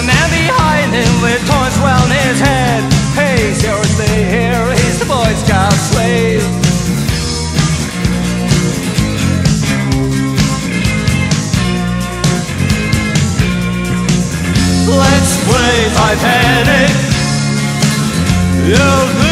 him and behind him with coins round his head. Hey, zero stay here, he's the Boy Scout slave. Let's play Titanic. you